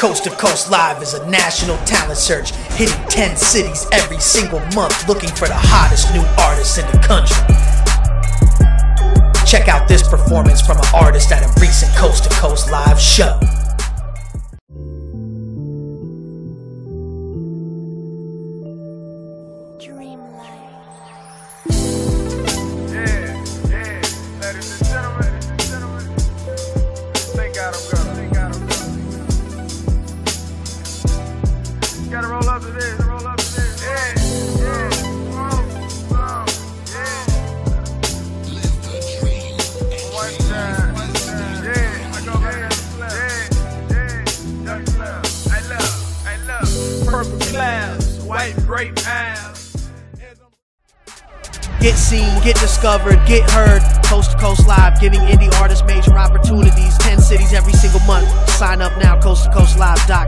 Coast to Coast Live is a national talent search, hitting 10 cities every single month, looking for the hottest new artists in the country. Check out this performance from an artist at a recent Coast to Coast Live show. Yeah, yeah, ladies and gentlemen, ladies and gentlemen. Thank God I'm Gotta roll up to this, to I love. Purple clouds, white grape. Get seen, get discovered, get heard. Coast to Coast Live, giving indie artists major opportunities. 10 cities every single month. Sign up now, coasttocoastlive.com.